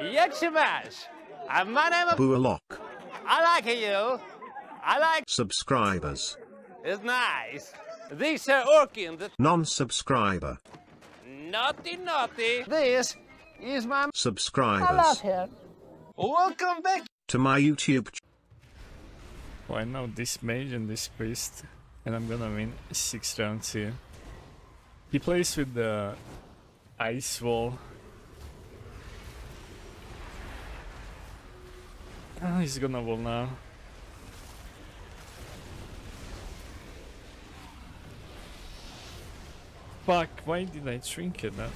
Yakshimash. And my name is... BuaLock. I like you. I like... Subscribers. It's nice. These are Orkin, Non-subscriber. Naughty, naughty. This is my... Subscribers. I love him. Welcome back. To my YouTube ch- Well, I know this mage and this priest, and I'm gonna win six rounds here. He plays with the ice wall. Ah, he's gonna wall now. Fuck, why did I shrink it that?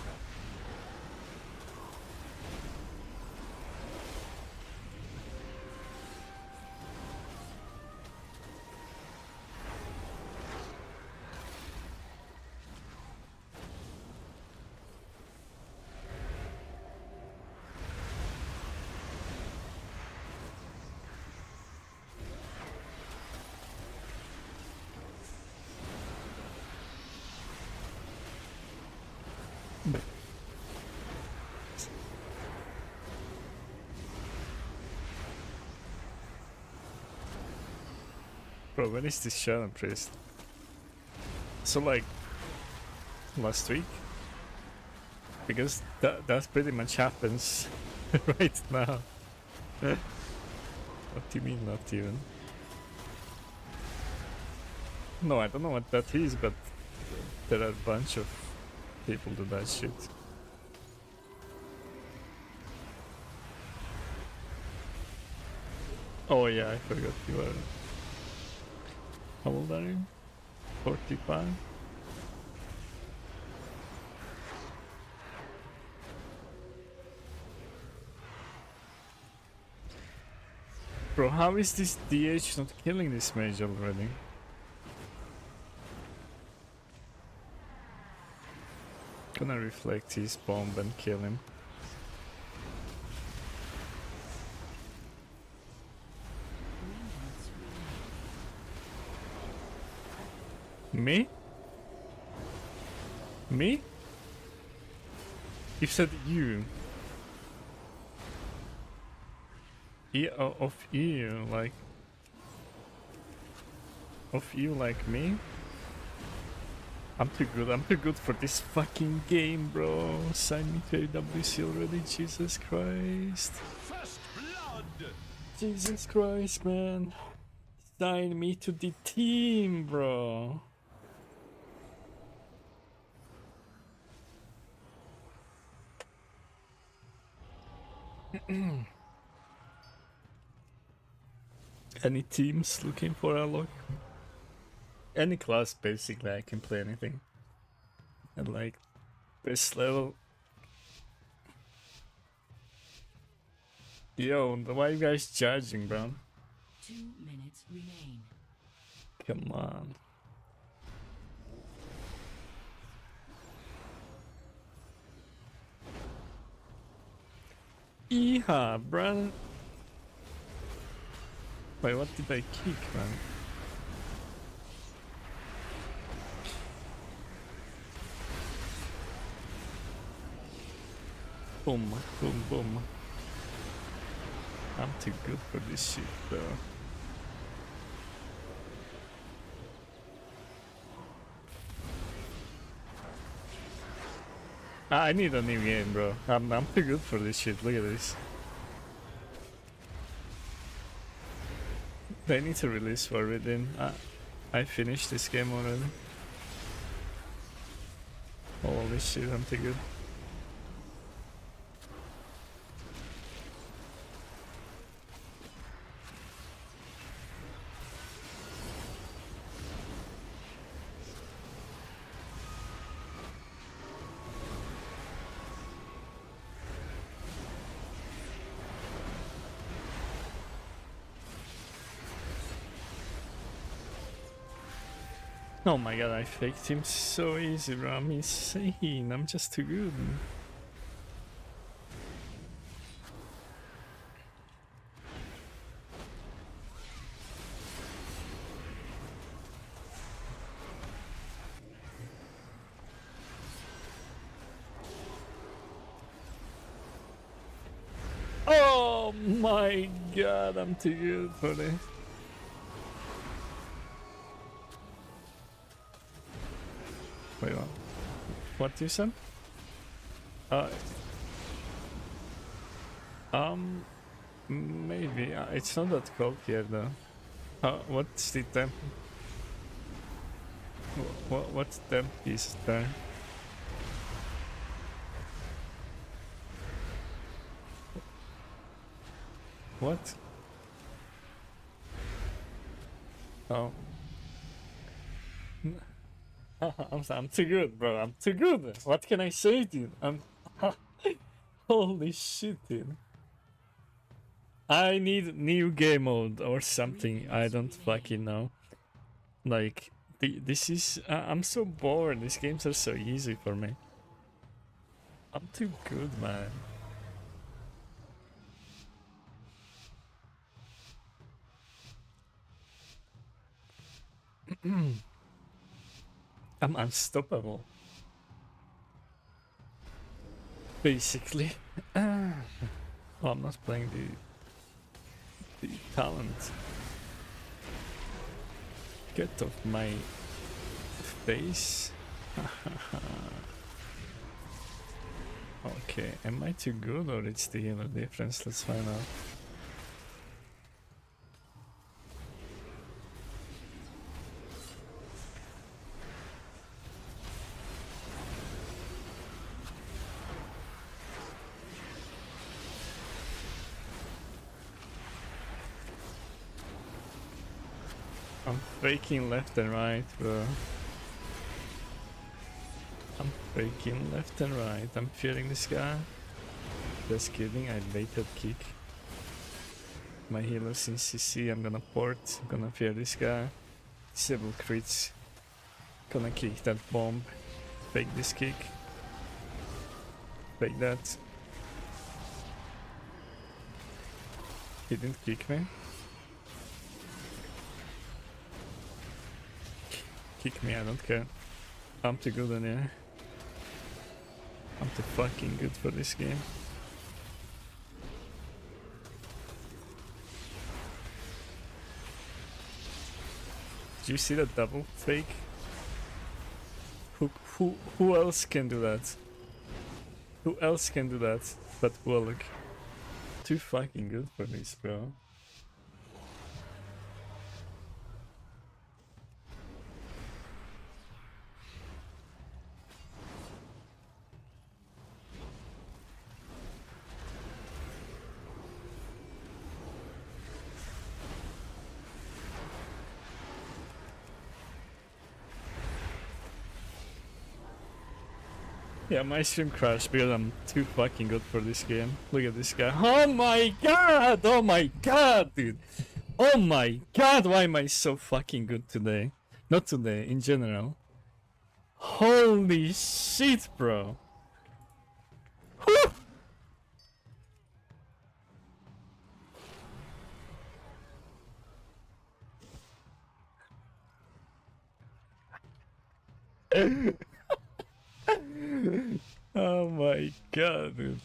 Bro, when is this Shadow Priest? So like last week? Because that that pretty much happens right now. what do you mean not even? No, I don't know what that is, but there are a bunch of people do that shit. Oh yeah, I forgot you are. How old are you? 45? Bro, how is this DH not killing this mage already? Gonna reflect his bomb and kill him. Me? Me? You said you. Yeah, of you, like... Of you like me? I'm too good, I'm too good for this fucking game, bro. Sign me to AWC already, Jesus Christ. Jesus Christ, man. Sign me to the team, bro. Any teams looking for a lock? Any class basically, I can play anything. And like this level. Yo, why are you guys charging, bro? Two minutes remain. Come on. Yeehaw, bruh. Wait, what did I kick, man? Boom, boom, boom. I'm too good for this shit, though. I need a new game, bro. I'm, I'm too good for this shit. Look at this. They need to release Forbidden. Ah, I finished this game already. Holy shit, I'm too good. Oh my god, I faked him so easy, bro. I'm insane. I'm just too good. Oh my god, I'm too good for this. What you said? Uh, um, maybe. Uh, it's not that cold here though. Uh, what's the temp? What, what's temp is there? What? Oh. I'm, I'm too good, bro. I'm too good. What can I say, dude? I'm. Holy shit, dude. I need new game mode or something. I don't fucking know. Like, this is. Uh, I'm so bored. These games are so easy for me. I'm too good, man. I'm unstoppable. Basically. oh, I'm not playing the the talent. Get off my face. okay, am I too good or it's the healer difference? Let's find out. I'm faking left and right, bro. I'm faking left and right. I'm fearing this guy. Just kidding, I baited kick. My healer's in CC, I'm gonna port, I'm gonna fear this guy. Disable crits. Gonna kick that bomb. Fake this kick. Fake that. He didn't kick me. Kick me, I don't care. I'm too good in here. I'm too fucking good for this game. Do you see that double fake? Who who who else can do that? Who else can do that but Warlock? Too fucking good for this, bro. Yeah, my stream crashed because I'm too fucking good for this game. Look at this guy. Oh my god! Oh my god, dude! Oh my god, why am I so fucking good today? Not today, in general. Holy shit, bro! oh my god, dude.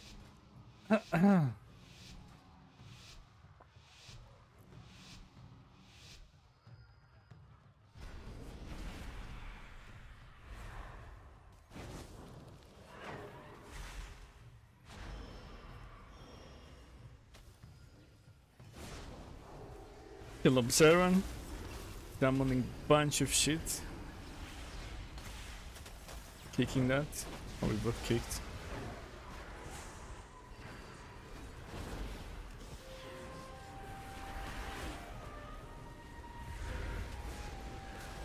Kill Observer. Summoning bunch of shit. Kicking that. Oh, we both kicked.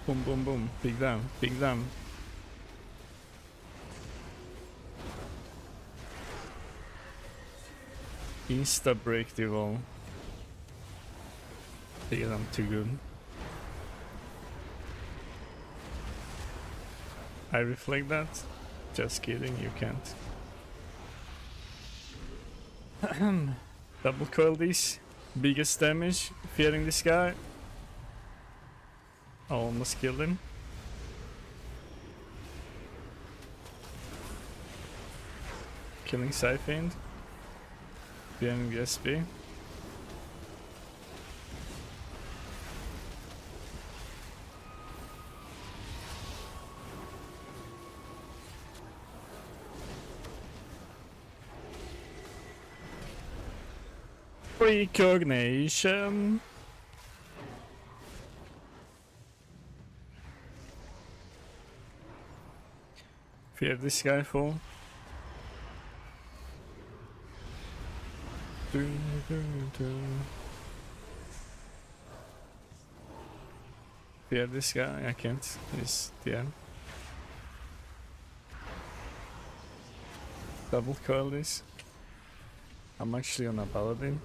Boom, boom, boom. Big down, big down. Insta break the wall. Yeah, I'm too good. I reflect that. Just kidding, you can't. Double coil these. Biggest damage. Fearing this guy. Almost killed him. Killing Siphoned. Fearing the SP. Precognition. Fear this guy for. Fear this guy, I can't. He's the end. Double coil this. I'm actually on a paladin.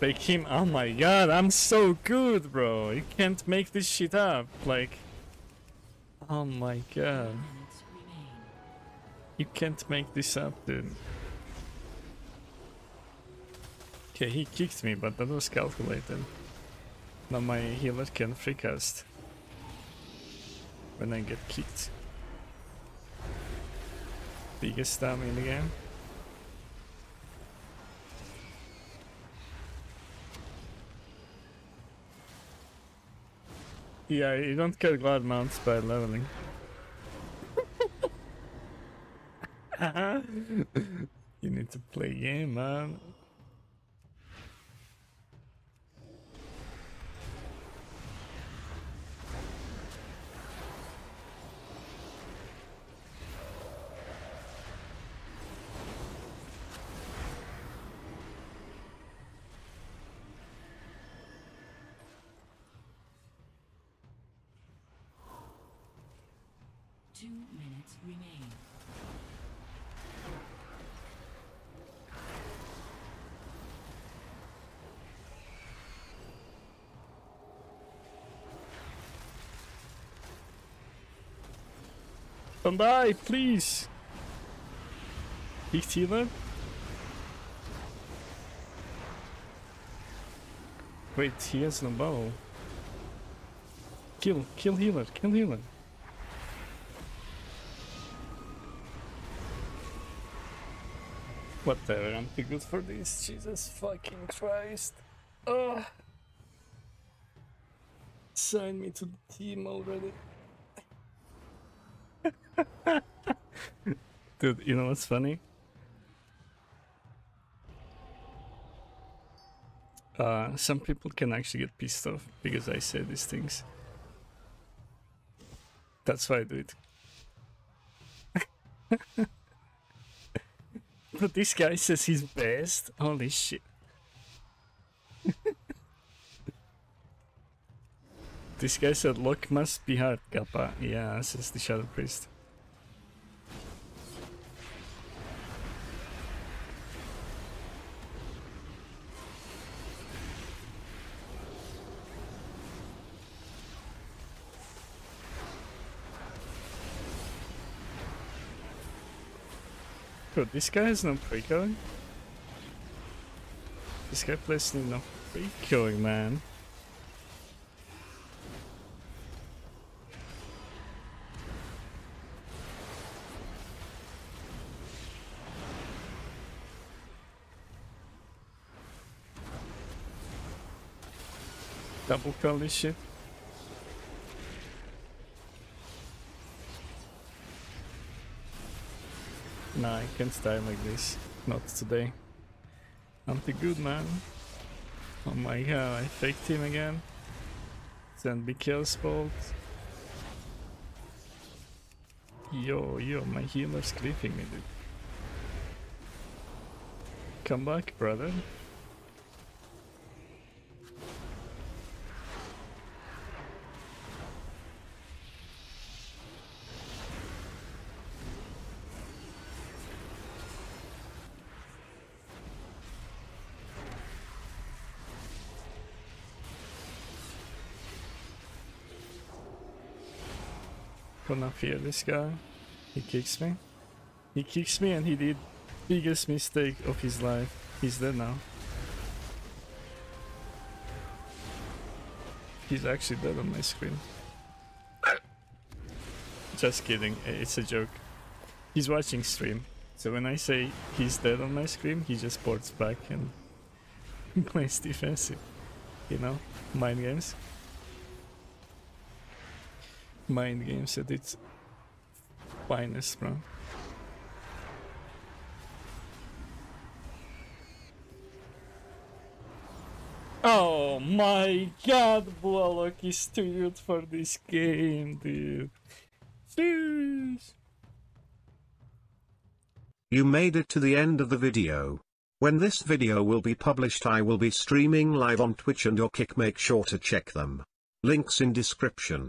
Fake came- Oh my god, I'm so good, bro. You can't make this shit up. Like, oh my god. You can't make this up, dude. Okay, he kicked me, but that was calculated. Now my healer can free cast when I get kicked. Biggest stam in the game. Yeah, you don't get glad mounts by leveling. you need to play game, man. Two minutes remain. Come by, please. Big healer. Wait, he has no bow. Kill, kill healer, kill healer. Whatever, I'm too good for this. Jesus fucking Christ. Ugh. Sign me to the team already. Dude, you know what's funny? Uh, some people can actually get pissed off because I say these things. That's why I do it. but this guy says he's best. Holy shit. this guy said luck must be hard, Kappa. Yeah, says the Shadow Priest. Bro, this guy has no pre-killing. This guy plays no pre-killing, man. Double kill this shit. Nah, I can't die like this. Not today. I'm too good, man. Oh my god, I faked him again. Big kills bolt. Yo, yo, my healer's creeping me, dude. Come back, brother. Gonna fear this guy. He kicks me. He kicks me and he did biggest mistake of his life. He's dead now. He's actually dead on my screen. Just kidding, it's a joke. He's watching stream. So when I say he's dead on my screen, he just ports back and plays defensive. You know? Mind games. Mind games at its finest, bro. Oh my god, BuaLock is too good for this game, dude. Jeez. You made it to the end of the video. When this video will be published I will be streaming live on Twitch and your Kick make sure to check them. Links in description.